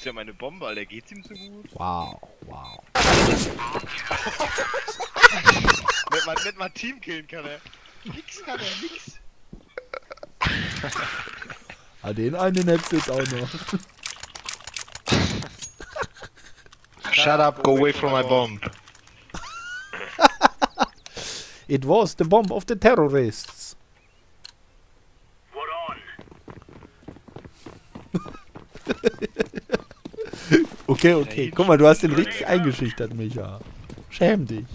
ist ja meine Bombe, Alter. Geht's ihm so gut? Wow, wow. Nicht mal, nicht mal Team killen kann er. Nix kann er, nix. Ah, den einen hättest du jetzt auch noch. Shut up, go away from my bomb. It was the bomb of the terrorists. Okay, okay. Guck mal, du hast den richtig eingeschüchtert, Micha. Schäm dich.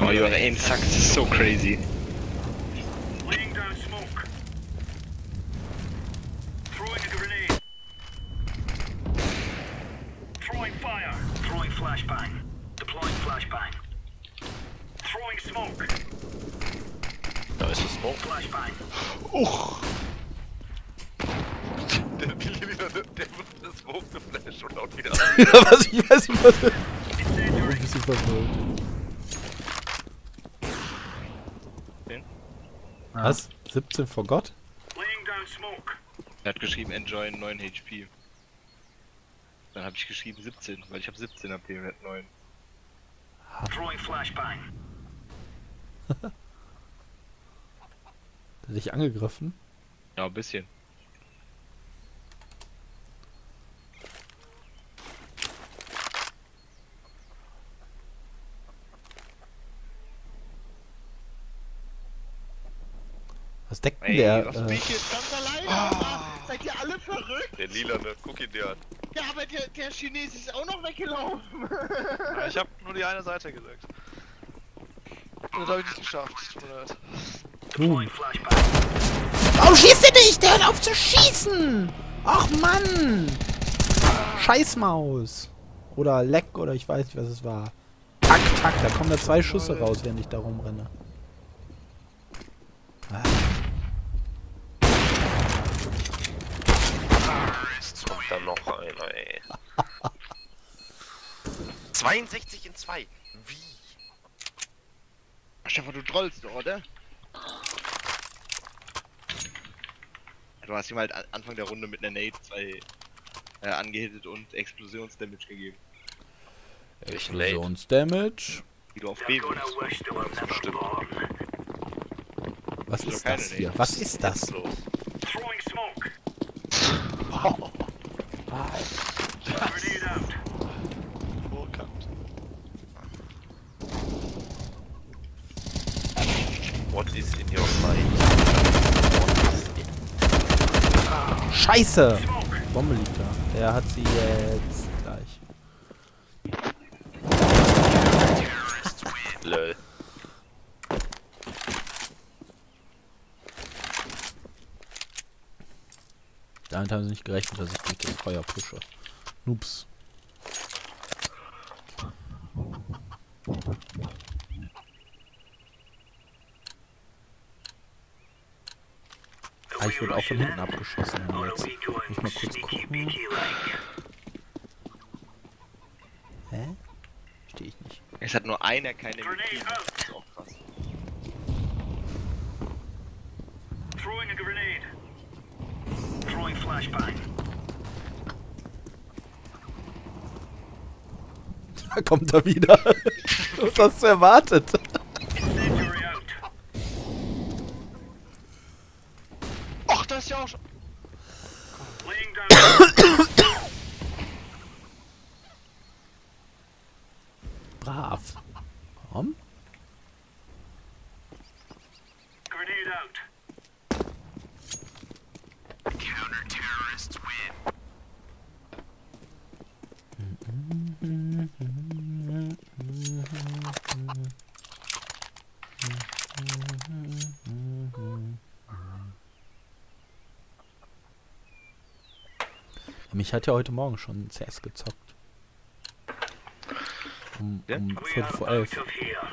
Oh, your aim sucks so crazy. Laying down smoke. Throwing a grenade. Throwing fire. Throwing flashbang. Deploying flashbang. Throwing smoke. Da ist das Smoke. Flashbang. Der Billy wieder, der wird das Smoke geflasht und haut wieder was, ich weiß nicht, was... Ich bin Incendiary. Ein bisschen verwirrt. Was? 17 vor Gott? Er hat geschrieben, enjoy 9 HP. Dann habe ich geschrieben 17, weil ich habe 17 HP er hat 9. Throwing flashbang. Hat er dich angegriffen? Ja, ein bisschen. Was deckt denn der? was Äh, bin ich jetzt ganz alleine? Alter? Seid ihr alle verrückt? Der lila, ne? Guck ihn dir an. Ja, aber der, der Chines ist auch noch weggelaufen. Ja, ich hab nur die eine Seite gesagt. Das hab ich nicht geschafft. Tut mir leid. Warum schießt er nicht? Der hört auf zu schießen! Ach Mann! Scheißmaus! Oder Leck oder ich weiß nicht, was es war. Tack, tack, da kommen da zwei Schüsse raus, während ich da rumrenne. Ah, Jetzt kommt einer, ey. 62 in 2. Wie? Stefan, du trollst, oder? Du hast ihm halt an- Anfang der Runde mit einer Nate zwei äh, angehittet und Explosionsdamage gegeben. Explosionsdamage. Die du auf B there was doch ist das hier? Was ist das? Los. Throwing smoke. Wow. What is in your mind? What is in Scheiße! Smoke. Bombe liegt da. Der hat sie jetzt gleich. Lol. Damit haben sie nicht gerechnet, dass ich durch das Feuer pushe. Ups. Ah, ich wurde auch von hinten abgeschossen. Jetzt. Muss mal kurz gucken. Hä? Verstehe ich nicht. Es hat nur einer keine Grenade gegeben. out. Das ist auch krass. Throwing a grenade. Throwing flashbang. Da kommt er wieder. Was hast du erwartet? Ach, da ist ja auch schon. Laying down. Brav. Warum? Grenade out. Mich hat ja heute Morgen schon CS gezockt. Um, um We Viertel are vor elf. out of here.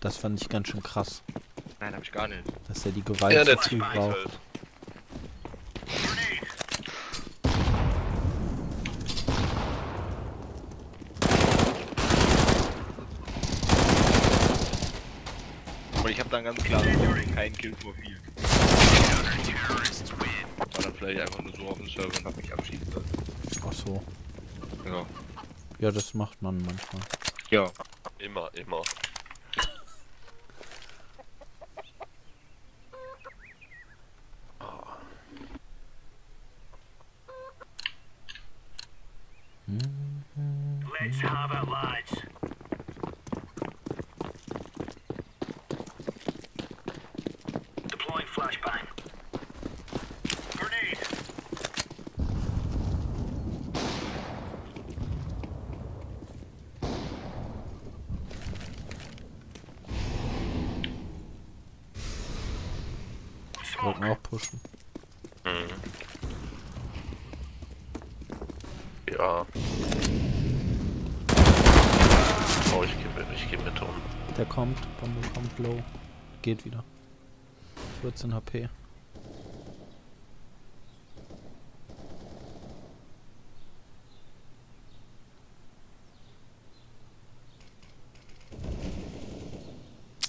Das fand ich ganz schön krass, Nein, hab ich gar nicht. dass er die Gewalt Ja, Team braucht. Und ich habe dann ganz klar kein Kill vor viel. Vielleicht einfach nur so auf dem Server und hab mich abschieden sollen. Ach so. Ja. Ja, das macht man manchmal. Ja. Immer, immer. Let's have it, lads. Deploying flashbang. Grenade. Wollten auch pushen. Mhm. Ja. Oh, ich geh mit, ich geh mit um. Der kommt, Bombe kommt low. Geht wieder. 14 HP.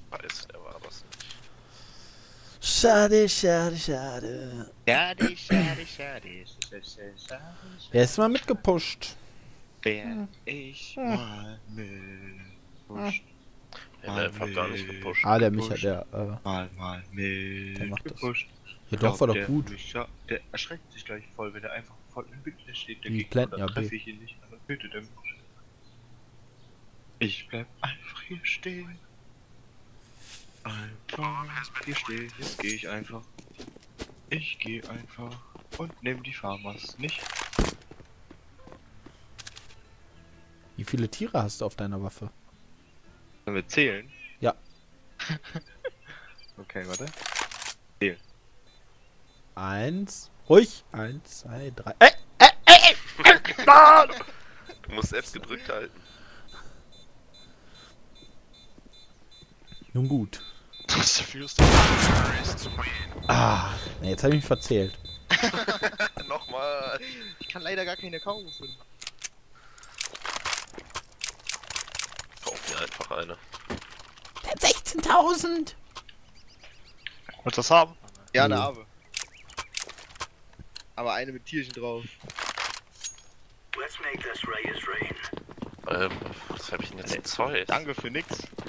Weiß, der war das nicht. Schade, schade, schade. Schade, schade, schade. Schade, schade. Wer ist mal mitgepusht? Wer ich mal mit. Er hat einfach gar nicht gepusht. Ah, der Micha, der, äh, Mal, mal mit. Der macht das. gepusht. ja doch, war doch gut. Micha, der erschreckt sich gleich voll, wenn er einfach voll im Bild steht. Der Die Gegner, ja treffe ich ihn nicht, dann tötet er mich. Ich bleib einfach hier stehen. Einfach hier stehen, jetzt geh ich einfach. Ich geh einfach und nimm die Farmers nicht. Wie viele Tiere hast du auf deiner Waffe? Sollen wir zählen? Ja. okay, warte. Eins. Ruhig. Eins, zwei, drei. Äh, äh, äh, äh, ah! Du musst F gedrückt halten. Nun gut. Ah, nee, jetzt habe ich mich verzählt. Nochmal. Ich kann leider gar keine kaufen. Kauf mir einfach eine. Der hat 16.000. Willst du das haben? Ja, Mhm. eine Abe. Aber eine mit Tierchen drauf. Let's make this right as rain. Ähm, was hab ich denn jetzt in Zeus? Danke für nix.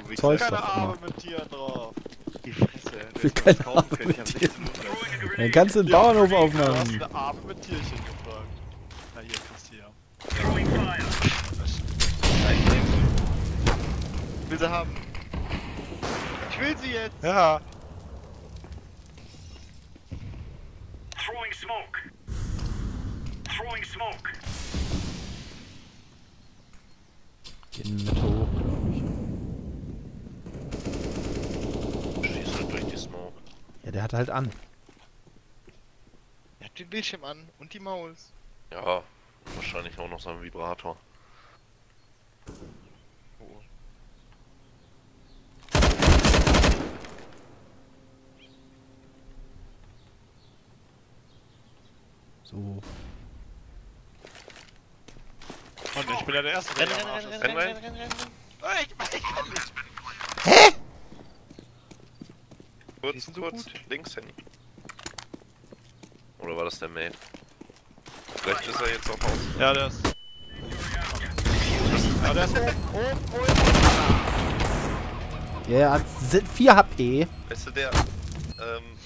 Du. Zeus Keine Arme mit Tieren drauf. Die Fresse. Für keine was kaufen können. Ich Arme hab mit 1600. Throwing a Dann kannst du den Bauernhof Du hast aufmachen. eine Arme mit Tierchen gefragt. Na hier, kannst du hier. Throwing fire. Nein, nein. Ich will sie haben. Ich will sie jetzt. Ja. Throwing smoke. Throwing smoke. Gehen mit hoch, glaube ich. Schieß halt durch die Smoke. Ja, der hat halt an. Den Bildschirm an und die Maus. Ja, wahrscheinlich auch noch so ein Vibrator. Oh. So. Und ich bin ja der Erste, der Renn, renn, renn, renn, Renn, renn, renn, Ich, ich kann nicht. Kurz, so kurz, gut? links, Handy. Oder war das der Mate? Vielleicht ist er jetzt auf Haus. Ja, der ist. Ja, der ist oben, oben, oben. Ja, er hat 4 HP. Weißt du, der, ähm,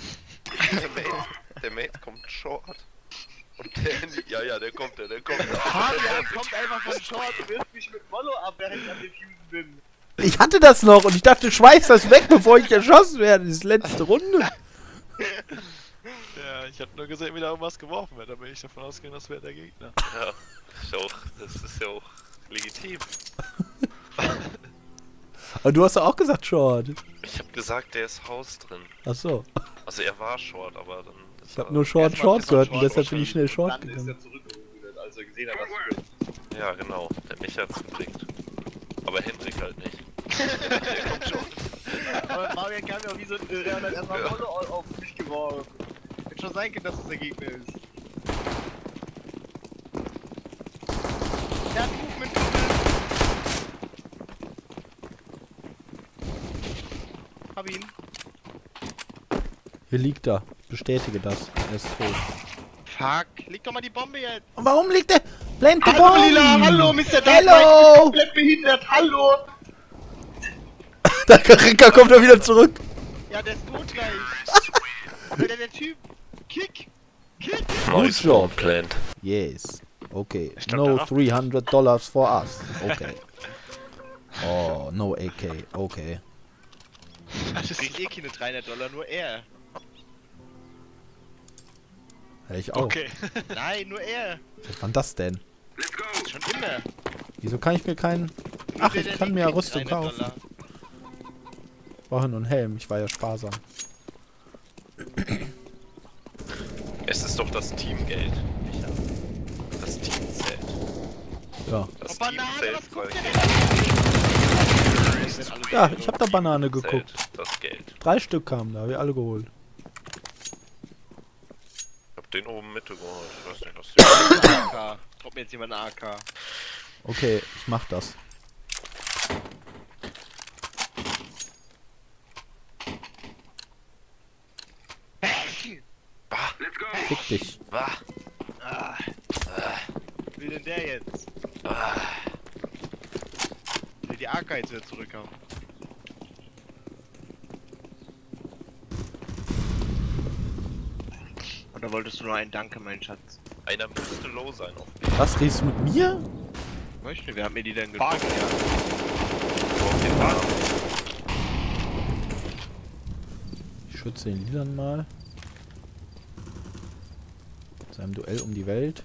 der Mate, der Mate kommt short. Und der Handy, ja, ja, der kommt, der, der kommt. Fabian kommt einfach von Short und wirft mich mit Mollo ab, während ich am Defusen bin. Ich hatte das noch und ich dachte, schmeiß das weg, bevor ich erschossen werde. Das ist die letzte Runde. Ja, ich hab nur gesehen, wie da irgendwas geworfen wird. Da bin ich davon ausgegangen, das wäre der Gegner. Ja, ist ja auch, das ist ja auch legitim. Aber du hast doch auch gesagt Short. Ich hab gesagt, der ist Haus drin. Achso. Also er war short, aber dann. Ich habe nur Short, Short gehört und deshalb bin ich schnell Short Dann ist gegangen. er zurückgerudert, als er gesehen hat, was du. Ja, genau. Der mich hat's geblickt. Aber Hendrik halt nicht. der kommt schon. Aber Fabian kam ja wie so ein Irre und hat erstmal auf- auf mich geworfen. Schon sein können, dass es der Gegner ist. Der hat Movement Hab ihn. Hier liegt er. Ich bestätige das. Er ist tot. Fuck, leg doch mal die Bombe jetzt. Und warum liegt der... Plant the Hallo bomb! Lila, hallo Mr. Dark bin komplett behindert, hallo! Der Karika kommt doch wieder zurück. Ja, der ist tot gleich. Aber der, der Typ, Kick, Kick. Nice job. plant. Yes. Okay. Glaub, No der 300 dollars for us. Okay. Oh, no AK. Okay. Das kriegt eh keine 300 Dollar, nur er. Ja, ich auch. Okay. Nein, nur er. Was war das denn? Schon immer. Wieso kann ich mir keinen... Ach, ich kann mir ja Rüstung 300 kaufen. Dollar. Brauche nur einen Helm. Ich war ja sparsam. Es ist doch das Teamgeld. Micha. Das Team zählt. Ja. Das Oh, Banane, Team zählt was guckt quasi. der denn? Das sind alle Ja, ich hab da Banane geguckt. das Geld. Drei Stück kamen da, hab ich alle geholt. Ich hab den oben Mitte geholt. Ich weiß nicht, was die. AK. Drop mir jetzt jemand eine AK. Okay, ich mach das. Fick dich. Wah. Ah. Wie denn der jetzt? Ah. Will die AK jetzt wieder zurückhaben. Oder wolltest du nur einen Danke, mein Schatz? Einer müsste low sein auf Was, redest du mit mir? Möchte, wer hat mir die denn auf den Wagen. Ich schütze den Lilan mal. Einem Duell um die Welt.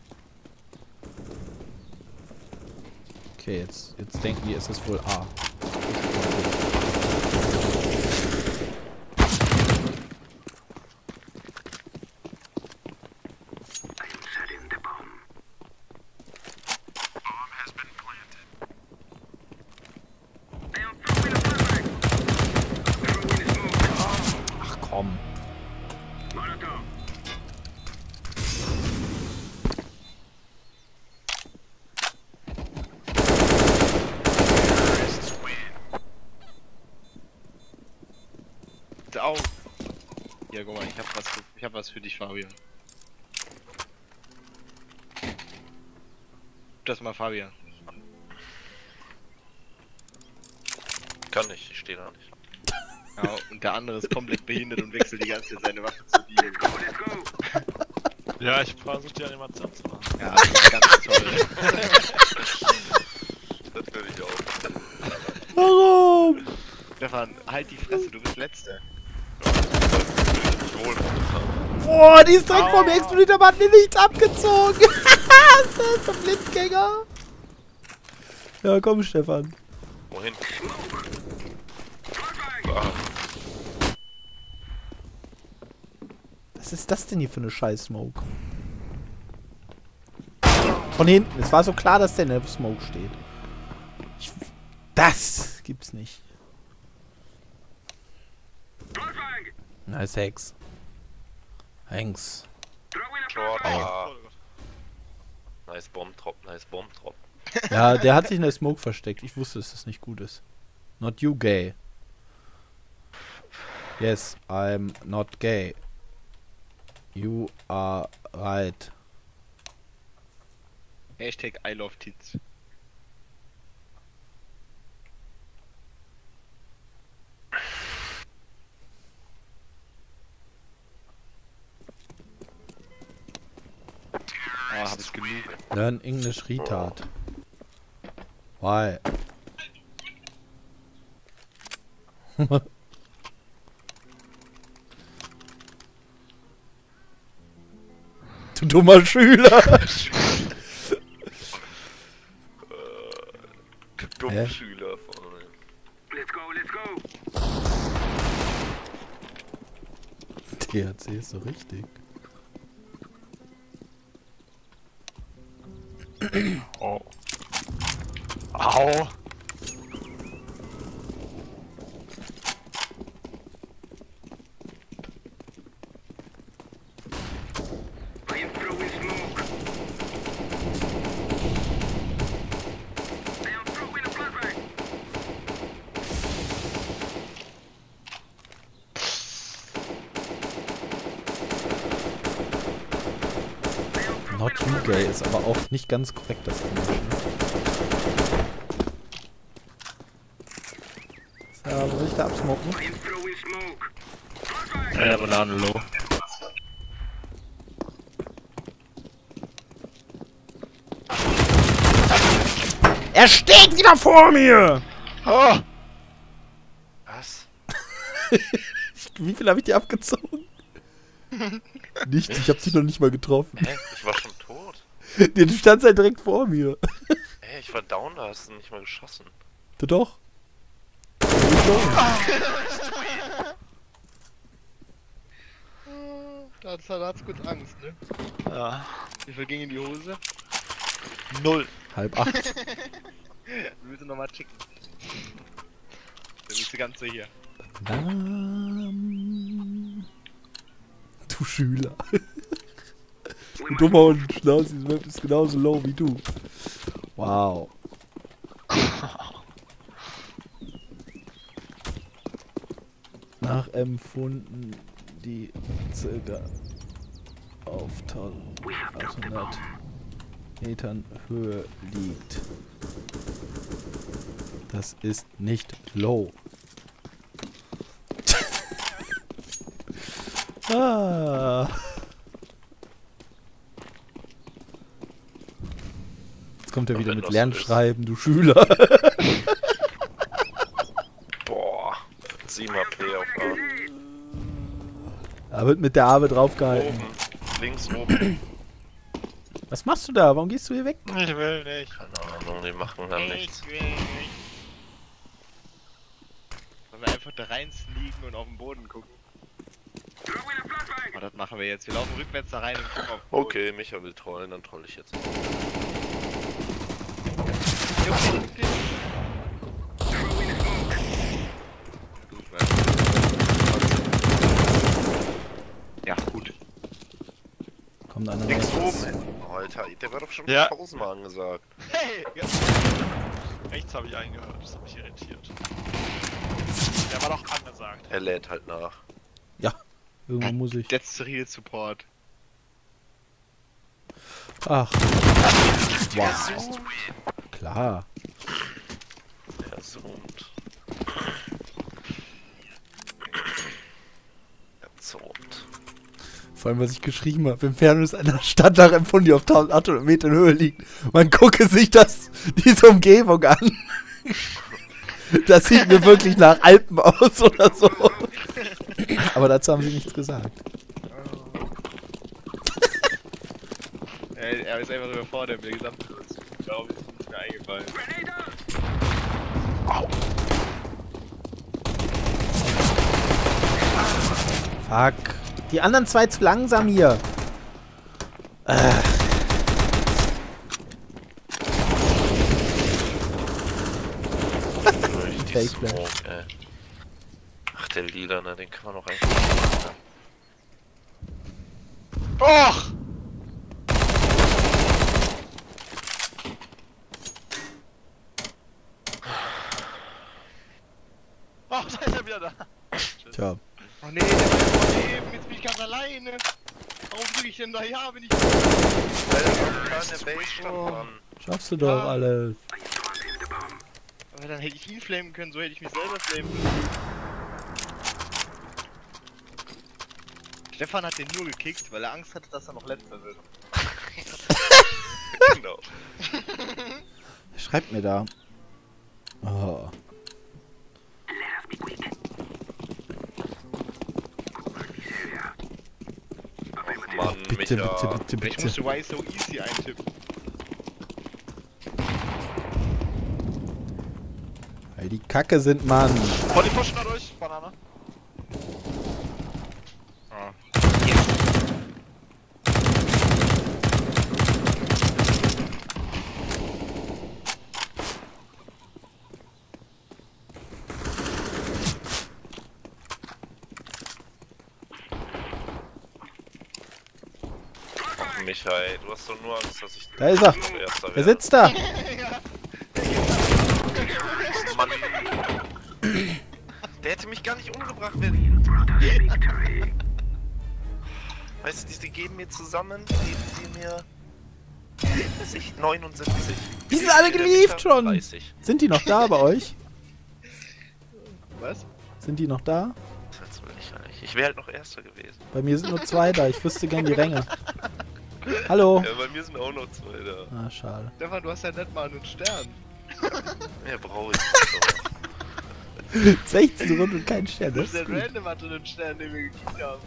Okay, jetzt, jetzt denken die, es ist wohl A. Ach komm. Bitte auf! Hier, guck mal, ich hab was für, ich hab was für dich, Fabian. Das mal, Fabian. Kann nicht, ich stehe da nicht. Ja, und der andere ist komplett behindert und wechselt die ganze Zeit seine Waffe zu dir. Ja, ich versuche die Animation zu machen. Ja, das ist ganz toll. Das will ich auch. Warum? Stefan, halt die Fresse, du bist Letzter. Wohl Boah, die ist direkt vor mir explodiert, aber hat mir nichts abgezogen. das ist ein Blindgänger. Ja, komm, Stefan. Wohin? Ah, Was ist das denn hier für eine scheiß Smoke? Von hinten. Es war so klar, dass der in der Smoke steht. Ich, das gibt's nicht. Nice Hex. Hanks. Short. Ah, oh nice Bomb Drop, nice Bomb Drop. Ja, der hat sich in der Smoke versteckt. Ich wusste, dass das nicht gut ist. Not you gay. Yes, I'm not gay. You are right. Hashtag I love tits. Learn English retard. Why? du dummer Schüler. Dumme Hä? Schüler vorne. Let's go, let's go. THC ist so richtig. Oh. Au. I am throwing smoke. I am throwing a flashbang. Gay ist aber auch nicht ganz korrekt, das Englisch. Ne? So, soll ich da absmoken? Ja, Banane low. Er steht wieder vor mir! Oh! Was? Wie viel habe ich dir abgezogen? Nichts, ich habe sie noch nicht mal getroffen. Hä? Ich war Du standst halt direkt vor mir. Hä, ich war down, da hast du nicht mal geschossen. Du doch. Da hat da hat's kurz Angst, ne? Ja. Wie viel ging in die Hose? Null. Halb acht. Willst du nochmal chicken? Dann bist du ganz so hier. Namen. Du Schüler. Du dummer und Schnauze, diese Map ist genauso low wie du. Wow. Nachempfunden die circa auf 1800 Metern Höhe liegt. Das ist nicht low. ah. Jetzt kommt er wieder mit Lernschreiben, du Schüler. Boah. 7 HP auf A. Da wird mit der Arme draufgehalten. Oben. Links oben. Was machst du da? Warum gehst du hier weg? Ich will nicht. Keine Ahnung, die machen dann nichts. will nicht. Wollen wir einfach da rein sneaken und auf den Boden gucken? Oh, das machen wir jetzt. Wir laufen rückwärts da rein und gucken auf den Boden. Okay, Micha will trollen, dann troll ich jetzt. Okay, okay. Throwing smoke. Gut, Ja, gut. Kommt einer Links raus. oben. Alter, der war doch schon Ja. tausendmal angesagt. Hey! Ja. Rechts habe ich eingehört, das hat mich irritiert. Der war doch angesagt. Er lädt halt nach. Irgendwo muss ich. That's real Support. Ach. Wow. Klar. Er zoomt. Er zoomt. Vor allem, was ich geschrieben habe. Im Fern ist einer Stadt nachempfunden, die auf 1800 Metern Höhe liegt. Man gucke sich das, diese Umgebung an. Das sieht mir wirklich nach Alpen aus oder so. Aber dazu haben sie nichts gesagt. Er, er ist einfach überfordert mit der gesamten Situation. Ich glaube, ist mehr eingefallen. Out. Fuck. Die anderen zwei zu langsam hier. Äh. Smoke. Ach, der Lila, ne, den kann man doch eigentlich. Och! Da ist er wieder da. Tja. Oh nee, der war ja eben. Jetzt bin ich ganz alleine. Warum drücke ich denn da ja, wenn ich. Oh. Schaffst du doch alles. Aber dann hätte ich ihn flamen können, so hätte ich mich selber flamen können. Stefan hat den nur gekickt, weil er Angst hatte, dass er noch letzter wird. genau. Schreibt mir da. Oh. Och Bitte, Micha. bitte, bitte, Ich bitte. musste Why So Easy eintippen. Weil die Kacke sind, Mann. Voll die pushen durch, Banane. Ah. Och, Micha, ey, du hast doch nur Angst, dass ich Da ist er. Werde. sitzt da? Mann. Der hätte mich gar nicht umgebracht, wenn. Weißt du, die geben mir zusammen, geben sie mir 70, 79. Die sind alle gelieft schon. 30. Sind die noch da bei euch? Was? Sind die noch da? Das. Ich wäre halt noch Erster gewesen. Bei mir sind nur zwei da. Ich wüsste gern die Ränge. Hallo. Ja, bei mir sind auch noch zwei da. Ah, schade. Stefan, du hast ja nicht mal einen Stern. Mehr brauche ich nicht. aber- 16 Runden und kein Stern. Du Das hast ist ja gut. random hatte einen Stern, den wir gekriegt haben.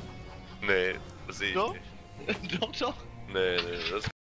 Nee, das sehe ich Doch? nicht. doch, doch. Nee, nee, das